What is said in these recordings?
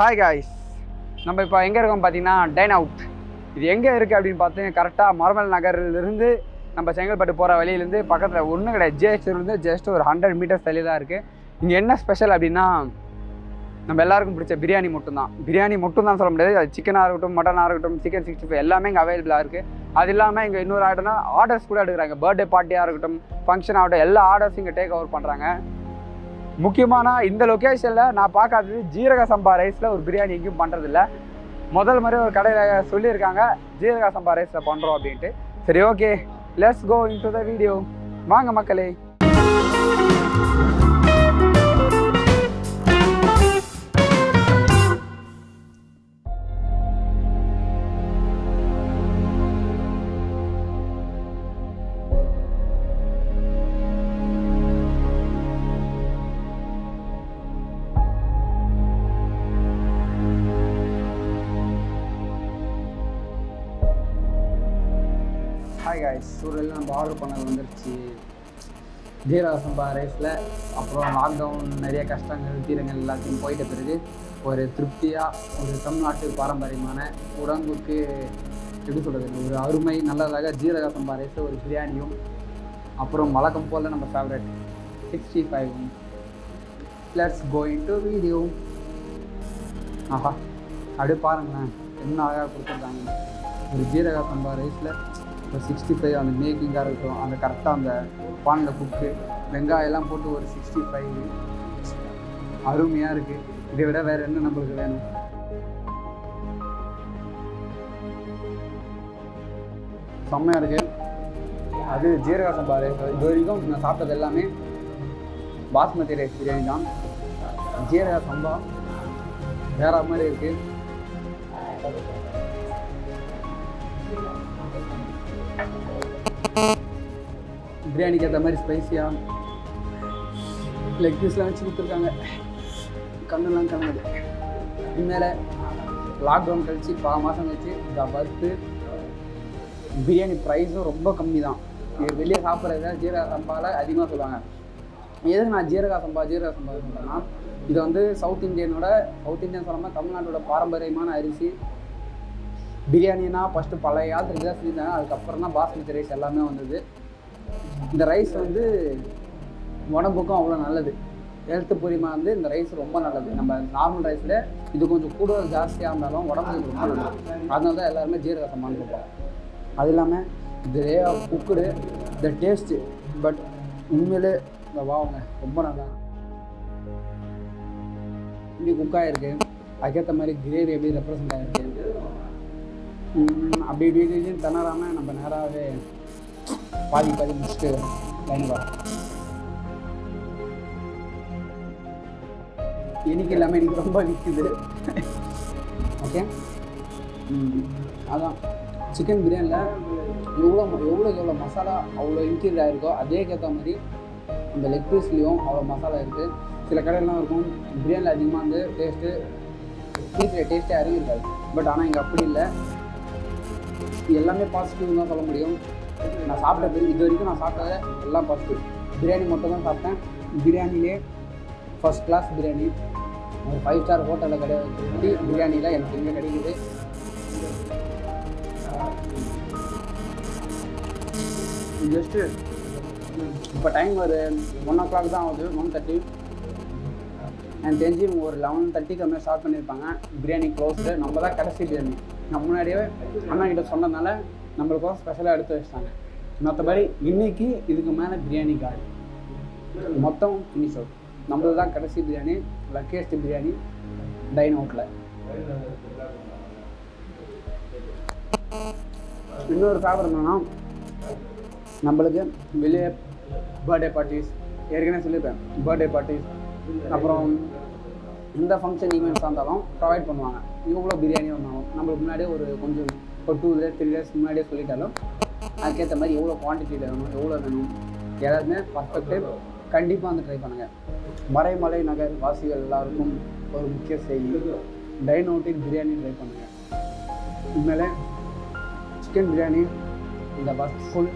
Hi guys நம்ம இப்போ எங்கே இருக்கோம் பார்த்தீங்கன்னா டைன் அவுட் இது எங்கே இருக்குது அப்படின்னு பார்த்தீங்கன்னா கரெக்டாக மரமல் நகர்லேருந்து நம்ம செங்கல்பட்டு போகிற வழியிலேருந்து பக்கத்தில் ஒன்றும் கிடையாது. ஜிஹெச்லேருந்து ஜஸ்ட் ஒரு ஹண்ட்ரட் மீட்டர்ஸ் தள்ளி தான் இருக்குது இங்கே என்ன ஸ்பெஷல் அப்படின்னா நம்ம எல்லாருக்கும் பிடிச்ச பிரியாணி மட்டும்தான். பிரியாணி மட்டும் தான் சொல்ல முடியாது. அது சிக்கனாக இருக்கட்டும் மட்டனாக இருக்கட்டும் சிக்கன் சிக்ஸ்டி ஃபைவ் எல்லாமே இங்கே அவைலபிளாக இருக்குது அது இல்லாமல் இங்கே இன்னொரு ஆர்டர்னா ஆர்டர்ஸ் கூட எடுக்கிறாங்க. பர்த்டே பார்ட்டியாக இருக்கட்டும் ஃபங்க்ஷன் ஆகட்டும் எல்லா ஆர்டர்ஸும் இங்கே டேக் ஓவர் பண்ணுறாங்க முக்கியமான இந்த லொக்கேஷனில் நான் பார்க்காதது ஜீரக சம்பா ரைஸில் ஒரு பிரியாணி எங்கேயும் பண்ணுறதில்ல முதல் மாதிரி ஒரு கடையில் சொல்லியிருக்காங்க ஜீரக சம்பா ரைஸில் பண்ணுறோம் அப்படின்ட்டு. சரி okay let's go into the video வாங்க மக்களே. ஆகிடுச்சு சூழலில் நம்ம ஆர்டர் பண்ணது வந்துருச்சு. ஜீரக சம்பா ரைஸில் அப்புறம் லாக்டவுன் நிறைய கஷ்டங்கள் தீரங்கள் எல்லாத்தையும் போயிட்ட பிறகு ஒரு திருப்தியாக ஒரு தமிழ்நாட்டு பாரம்பரியமான உடம்புக்கு எப்படி சொல்கிறது ஒரு அருமை நல்லதாக ஜீரக சம்பா ரைஸ் ஒரு பிரியாணியும் அப்புறம் வழக்கம் போல் நம்ம favourite sixty five let's going to video ஆஹா. அப்படியே பாருங்களேன். என்ன அழகாக கொடுத்துருக்காங்க. ஒரு ஜீரக சம்பா ரைஸில் ஒரு சிக்ஸ்டி ஃபைவ் அந்த மேக்கிங்காக இருக்கட்டும் அந்த கரெக்டாக அந்த பானில் குக்கு வெங்காயம்லாம் போட்டு ஒரு சிக்ஸ்டி ஃபைவ் அருமையாக இருக்குது இதை விட வேறு என்ன நம்மளுக்கு வேணும்? செம்மையாக இருக்குது அது ஜீரக சம்பா ரைஸ் இது வரைக்கும் நான் சாப்பிட்டது எல்லாமே பாஸ்மதி ரைஸ் பிரியாணி தான். ஜீரக சம்பா வேற மாதிரி இருக்குது பிரியாணிக்கு ஏற்ற மாதிரி ஸ்பைஸியாக லெக் பீஸ்லாம் வச்சு கொடுத்துருக்காங்க. கண்ணெல்லாம் கலங்குது. இனிமேல் லாக்டவுன் கழித்து பல மாதம் கழிச்சு இந்த வறுத்து பிரியாணி ப்ரைஸும் ரொம்ப கம்மி தான் இது வெளியே சாப்பிட்றத ஜீரக சம்பாவில் அதிகமாக சொல்லுவாங்க. எதுக்கு நான் ஜீரக சம்பா ஜீரக சம்பா சொல்கிறேன்னா இது வந்து சவுத் இந்தியனோட சவுத் இந்தியன் சொல்லாமல் தமிழ்நாட்டோட பாரம்பரியமான அரிசி பிரியாணினா ஃபஸ்ட்டு பழைய காலத்துக்கு தான் செஞ்சாங்க. அதுக்கப்புறம் தான் பாஸ்மதி ரைஸ் எல்லாமே வந்தது. இந்த ரைஸ் வந்து உடம்புக்கும் அவ்வளோ நல்லது. ஹெல்த்து பூரிமா வந்து இந்த ரைஸ் ரொம்ப நல்லது. நம்ம நார்மல் ரைஸில் இது கொஞ்சம் கூடுதல் ஜாஸ்தியாக இருந்தாலும் உடம்புக்கு ரொம்ப நல்லது. அதனால தான் எல்லாருமே ஜீரக சம்பான்னு சொல்லுவோம் அது இல்லாமல் இது குக்குடு இந்த டேஸ்ட்டு பட் உண்மையிலே இந்த வாவுங்க ரொம்ப நல்லா இப்படி குக் ஆகிருக்கு அதுக்கேற்ற மாதிரி கிரேவி எப்படி ரெப்ரசன்ட் ஆகிருக்கு அப்படி இப்படி இப்படின்னு திணறாமல் நம்ம நேராகவே பாதி பாதி முடிச்சுட்டு லைன் வரோம் எனக்கு இல்லாமல் எனக்கு ரொம்ப விற்குது ஓகே அதான். சிக்கன் பிரியாணியில் எவ்வளோ எவ்வளோ எவ்வளோ மசாலா அவ்வளோ இன்க்ரீட் ஆகிருக்கோ அதேக்கேற்ற மாதிரி இந்த லெக் பீஸ்லேயும் அவ்வளோ மசாலா இருக்குது சில கடையெல்லாம் இருக்கும் பிரியாணியில் அதிகமாக வந்து டேஸ்ட்டு பீஸில் டேஸ்ட்டே அறிவு இருக்காது. பட் ஆனால் இங்கே அப்படி இல்லை. எல்லாமே பாசிட்டிவ் தான் சொல்ல முடியும். நான் சாப்பிட்ட இது வரைக்கும் நான் சாப்பிட்டது எல்லாம் பாசிட்டிவ் பிரியாணி மட்டும் தான் சாப்பிட்டேன். பிரியாணிலே ஃபஸ்ட் கிளாஸ் பிரியாணி. ஒரு ஃபைவ் ஸ்டார் ஹோட்டலில் கிடையாது. பிரியாணியில் எனக்கு இங்கே கிடைக்குது. ஜஸ்ட்டு இப்போ டைம் ஒரு ஒன் ஓ கிளாக் தான் ஆகுது ஒன் தேர்ட்டி எனக்கு தெரிஞ்சு ஒரு லெவன் தேர்ட்டிக்கு மாதிரி ஸ்டார்ட் பண்ணியிருப்பாங்க பிரியாணி க்ளோஸ்டு நம்ம தான் கடைசி பிரியாணி. நான் முன்னாடியே அண்ணா கிட்ட சொன்னதுனால நம்மளுக்கும் ஸ்பெஷலாக எடுத்து வச்சிட்டாங்க. மற்றபடி இன்னைக்கு இதுக்கு மேலே பிரியாணி காலி. மொத்தம் ஃபினிஷ் அவுட் நம்மளது தான் கடைசி பிரியாணி லக்கியஸ்ட் பிரியாணி டைன் அவுட்டில் இன்னொரு ஃபேவர் என்னன்னா நம்மளுக்கு வெளியே பர்த்டே பார்ட்டிஸ் ஏற்கனவே சொல்லியிருப்பேன். பர்த்டே பார்ட்டிஸ் அப்புறம் எந்த ஃபங்க்ஷன் ஈவெண்ட்ஸாக இருந்தாலும் ப்ரொவைட் பண்ணுவாங்க. இவ்வளோ பிரியாணி வந்தாலும் நம்மளுக்கு முன்னாடியே ஒரு கொஞ்சம் ஒரு டூ டேஸ் த்ரீ டேஸ் முன்னாடியே சொல்லிட்டாலும் அதுக்கேற்ற மாதிரி எவ்வளோ குவான்டிட்டியில் வேணும் எவ்வளோ வேணும் எல்லாருமே பர்ஃபெக்ட்டு கண்டிப்பாக வந்து ட்ரை பண்ணுங்கள் மறைமலை நகர் வாசிகள் எல்லாருக்கும் ஒரு முக்கிய செய்தி. டைன் அவுட்டில் பிரியாணி ட்ரை பண்ணுங்கள் உண்மையிலே சிக்கன் பிரியாணி இந்த பஸ் ஃபுல்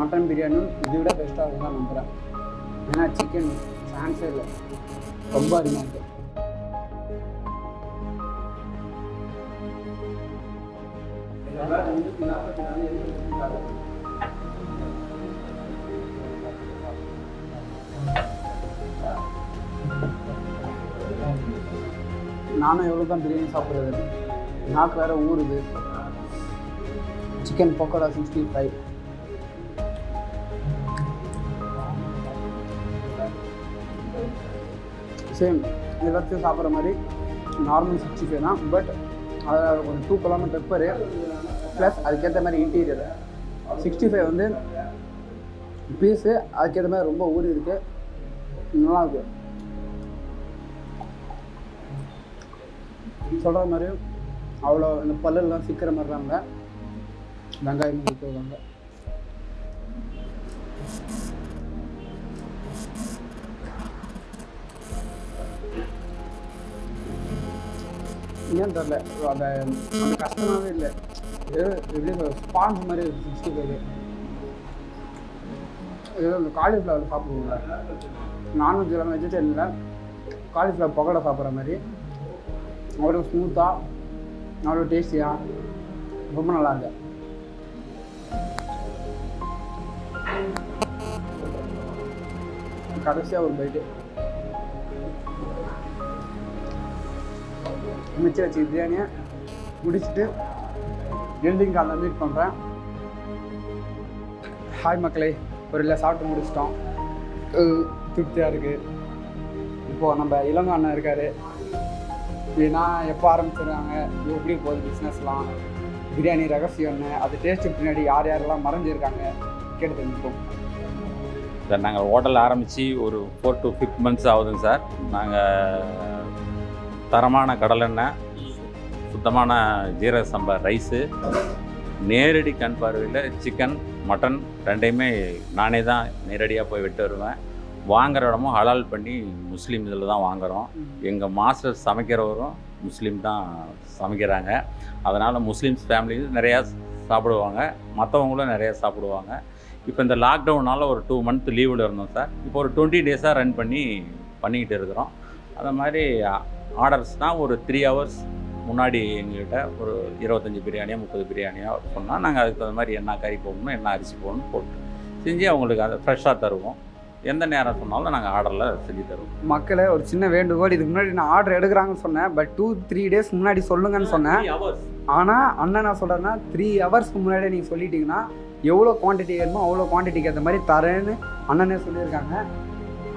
மட்டன் பிரியாணியும் இதை விட பெஸ்ட்டாக இருக்கும் தான் நம்புகிறேன் ஏன்னா சிக்கன் சான்ஸே இல்லை. ரொம்ப அருமையாக நானும் எவ்வளோ தான் பிரியாணி சாப்பிட்றது. நாக்கு வேறு ஊறுது. Chicken pakoda sixty five same எல்லாத்தையும் சாப்பிட்ற மாதிரி நார்மல் சிக்ஸ்டி ஃபைவ் தான். பட் அதில் டூ கிலோமீட்டர் பெப்பரு ப்ளஸ் அதுக்கேற்ற மாதிரி இன்டீரியர் சிக்ஸ்டி ஃபைவ் வந்து பீஸு அதுக்கேற்ற மாதிரி ரொம்ப ஊறி இருக்குது நல்லா இருக்கு. சொல்கிற மாதிரி அவ்வளோ இந்த பல்லெல்லாம் சிக்கிற மாதிரிலாம் இல்லை. வெங்காயம் கொடுத்துருக்காங்க ஏன் தெரில அந்த அந்த கஷ்டமாகவே இல்லை. ஏதோ எப்படி மாதிரி ஒரு சிக்ஸ்டி ஃபைவ். ஏதோ இந்த காலிஃப்ளவர் சாப்பிடுவோம்ல. நான்வெஜ் இல்லாமல் வெஜிடேரியனில் காலிஃப்ளவர் பக்கோடா சாப்பிட்ற மாதிரி. அவ்வளோ ஸ்மூத்தாக அவ்வளோ டேஸ்டியாக ரொம்ப நல்லா இருக்கு. கடைசியாக ஒரு பைட்டு மிச்சம் வச்சு பிரியாணியை முடிச்சுட்டு எண்டிங் காலில் மீட் பண்ணுறேன் ஹாய் மக்களே ஒரு இல்லை சாப்பிட்டு முடிச்சிட்டோம். திருப்தியாக இருக்குது இப்போது நம்ம இளங்க அண்ணன் இருக்கார். ஏன்னா எப்போ ஆரம்பிச்சிருக்காங்க? எப்படி போகுது பிஸ்னஸ்லாம் பிரியாணி ரகசியம் என்ன? அது டேஸ்ட்டுக்கு பின்னாடி யார் யாரெல்லாம் மறைஞ்சிருக்காங்க? கேட்டு தெரிஞ்சுப்போம். சார் நாங்கள் ஹோட்டல் ஆரம்பித்து ஒரு ஃபோர் டு ஃபிஃப்த் மந்த்ஸ் ஆகுதுங்க சார். நாங்கள் தரமான கடலெண்ணெய் சுத்தமான ஜீரக சம்பா ரைஸு நேரடி கண் பார்வையில் சிக்கன் மட்டன் ரெண்டையுமே நானே தான் நேரடியாக போய் விட்டு வருவேன். வாங்குகிற இடமும் ஹலால் பண்ணி முஸ்லீம் இதில் தான் வாங்குகிறோம் எங்கள் மாஸ்டர் சமைக்கிறவரும் முஸ்லீம் தான் சமைக்கிறாங்க. அதனால் முஸ்லீம்ஸ் ஃபேமிலி நிறையா சாப்பிடுவாங்க. மற்றவங்களும் நிறையா சாப்பிடுவாங்க. இப்போ இந்த லாக்டவுனால் ஒரு டூ மந்த் லீவில் இருந்தோம் சார். இப்போ ஒரு டுவெண்ட்டி டேஸாக ரன் பண்ணி பண்ணிக்கிட்டு இருக்கிறோம். அது மாதிரி ஆர்டர்ஸ்னால் ஒரு த்ரீ ஹவர்ஸ் முன்னாடி எங்ககிட்ட ஒரு இருபத்தஞ்சி பிரியாணியோ முப்பது பிரியாணியோ சொன்னால் நாங்கள் அதுக்கு தகுந்த மாதிரி என்ன கறி போடணும் என்ன அரிசி போடணும் போட்டு செஞ்சு அவங்களுக்கு அதை ஃப்ரெஷ்ஷாக தருவோம். எந்த நேரம் சொன்னாலும் நாங்கள் ஆர்டரில் செஞ்சு தருவோம். மக்களை ஒரு சின்ன வேண்டுகோள். இதுக்கு முன்னாடி நான் ஆர்டர் எடுக்கிறாங்கன்னு சொன்னேன். பட் டூ த்ரீ டேஸ் முன்னாடி சொல்லுங்கன்னு சொன்னேன். ஆனால் அண்ணன் நான் சொல்கிறேன்னா த்ரீ ஹவர்ஸ்க்கு முன்னாடியே நீங்கள் சொல்லிட்டீங்கன்னா எவ்வளோ குவான்டிட்டி வேணுமோ அவ்வளோ குவான்டிட்டிக்கு ஏற்ற மாதிரி தரேன்னு அண்ணனே சொல்லியிருக்காங்க.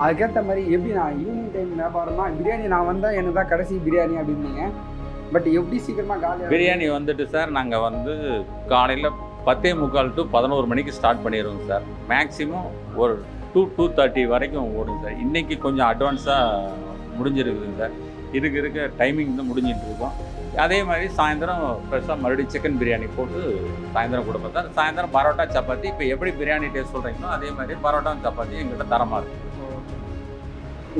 அதுக்கேற்ற மாதிரி எப்படி நான் ஈவினிங் டைம் வியாபாரம்னா பிரியாணி நான் வந்தால் எனக்கு தான் கடைசி பிரியாணி அப்படின்னீங்க. பட் எப்படி சீக்கிரமாக காலி பிரியாணி வந்துட்டு சார் நாங்கள் வந்து காலையில் பத்தே முக்கால் டு பதினோரு மணிக்கு ஸ்டார்ட் பண்ணிடுவோம் சார். மேக்ஸிமம் ஒரு டூ டூ தேர்ட்டி வரைக்கும் ஓடும் சார். இன்றைக்கி கொஞ்சம் அட்வான்ஸாக முடிஞ்சிருக்குதுங்க சார். இருக்க இருக்க டைமிங் தான் முடிஞ்சிட்டு இருக்கோம். அதே மாதிரி சாயந்தரம் ஃப்ரெஷ்ஷாக மறுபடியும் சிக்கன் பிரியாணி போட்டு சாயந்தரம் கொடுப்போம் சார் சாயந்தரம் பரோட்டா சப்பாத்தி இப்போ எப்படி பிரியாணி டேஸ்ட் சொல்கிறீங்களோ அதே மாதிரி பரோட்டா சப்பாத்தி எங்கள்கிட்ட தரமாக இருக்குது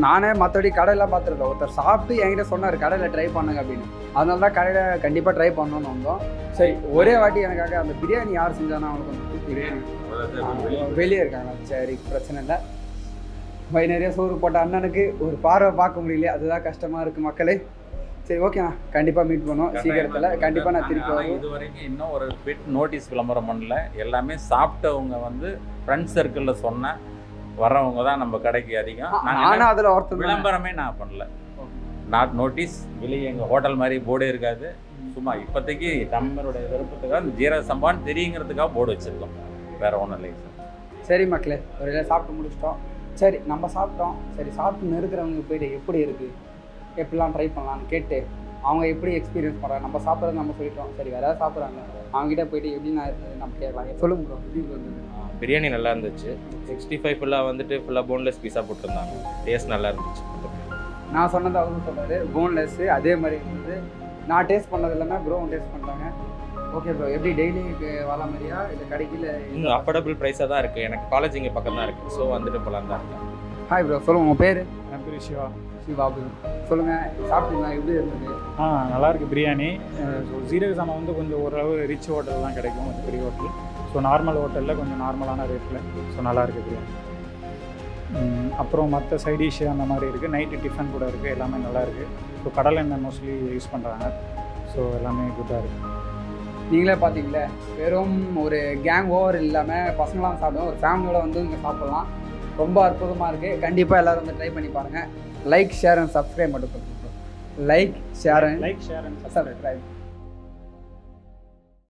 நானே மற்றபடி கடையெல்லாம் பார்த்துருக்கேன். ஒருத்தர் சாப்பிட்டு என்கிட்ட சொன்னார் கடையில் ட்ரை பண்ணுங்க அப்படின்னு. அதனால தான் கடையில் கண்டிப்பாக ட்ரை பண்ணணும்னு வந்தோம். சரி ஒரே வாட்டி எனக்காக அந்த பிரியாணி யார் செஞ்சானா அவனுக்கு பிரியாணி. வெளியே இருக்காங்க. சரி பிரச்சனை இல்லை. வை நிறைய சோறு போட்ட அண்ணனுக்கு ஒரு பார்வை பார்க்க முடியல அதுதான் கஷ்டமாக இருக்குது மக்களே. சரி ஓகேண்ணா கண்டிப்பாக மீட் பண்ணுவோம். சீக்கிரத்தில். கண்டிப்பாக நான் திருப்பி ஆனா வருவேன் இது வரைக்கும் இன்னும் ஒரு பிட் நோட்டீஸ் விளம்பரம் பண்ணல. எல்லாமே சாப்பிட்டவங்க வந்து ஃப்ரெண்ட் சர்க்கிளில் சொன்ன வர்றவங்க தான் நம்ம கடைக்கு அதிகம். நானும் அதில் ஒருத்தர் விளம்பரமே நான் பண்ணல. நாட் நோட்டீஸ் வெளியே எங்கள் ஹோட்டல் மாதிரி போர்டே இருக்காது. சும்மா இப்போதைக்கு நம்மளுடைய விருப்பத்துக்காக இந்த ஜீரக சம்பான்னு தெரியுங்கிறதுக்காக போர்டு வச்சுருக்கோம். வேற ஒன்றும் இல்லைங்க சார். சரி மக்களே ஒரு இதில் சாப்பிட்டு முடிச்சிட்டோம். சரி நம்ம சாப்பிட்டோம். சரி சாப்பிட்டு நெருக்கிறவங்க போயிட்டு எப்படி இருக்குது எப்படிலாம் ட்ரை பண்ணலாம்னு கேட்டு அவங்க எப்படி எக்ஸ்பீரியன்ஸ் பண்ணுறாங்க நம்ம சாப்பிட்றது நம்ம சொல்லிட்டோம். சரி வேற யாராவது சாப்பிட்றாங்க. அவங்ககிட்ட போயிட்டு எப்படி நான் நம்ம கேட்கலாம். சொல்லுங்க ப்ரோ எப்படி பிரியாணி நல்லா இருந்துச்சு. சிக்ஸ்டி ஃபைவ் ஃபுல்லாக வந்துட்டு ஃபுல்லாக போன்லெஸ் பீஸா போட்டிருந்தாங்க. டேஸ்ட் நல்லா இருந்துச்சு. நான் சொன்னது அவரும் சொன்னார். போன்லெஸ்ஸு அதே மாதிரி இருந்தது நான் டேஸ்ட் பண்ணது எல்லாமே ப்ரோவும் டேஸ்ட் பண்ணுறாங்க ஓகே ப்ரோ எப்படி டெய்லி வர மாதிரியா? இல்லை கடைக்கில் இன்னும் அஃபோர்டபுள் ப்ரைஸாக தான் இருக்குது எனக்கு காலேஜ் இங்கே பக்கம் தான் இருக்குது ஸோ வந்துட்டு போகலாம் தான் இருக்கேன். ஹாய் ப்ரோ சொல்லுங்கள் உங்கள் பேர்? என் பேர் சிவா. சிவாபு சொல்லுங்கள் சாப்பிட்டீங்களா? எப்படி இருந்தது? ஆ நல்லா இருக்கு பிரியாணி. ஸோ ஜீரக சாமா வந்து கொஞ்சம் ஓரளவு ரிச் ஹோட்டல் தான் கிடைக்கும். கொஞ்சம் பெரிய ஹோட்டல் ஸோ நார்மல் ஹோட்டலில் கொஞ்சம் நார்மலான ரேட்டில் ஸோ நல்லா இருக்கு பிரியாணி. அப்புறம் மற்ற சைட் டிஷ் அந்த மாதிரி இருக்குது நைட்டு டிஃபன் கூட இருக்குது எல்லாமே நல்லா இருக்குது ஸோ கடல் எண்ணெய் மோஸ்ட்லி யூஸ் பண்ணுறாங்க ஸோ எல்லாமே குட்டாக இருக்குது நீங்களே பார்த்தீங்களே வெறும் ஒரு கேங் ஓவர் இல்லாமல் பசங்களாம் சாப்பிடுவோம் ஒரு ஃபேமிலியோட வந்து இங்கே சாப்பிட்லாம். ரொம்ப அற்புதமாக இருக்குது கண்டிப்பாக எல்லோரும் வந்து ட்ரை பண்ணி பாருங்கள் லைக் ஷேர் அண்ட் சப்ஸ்கிரைப் மட்டும் like share and like share and subscribe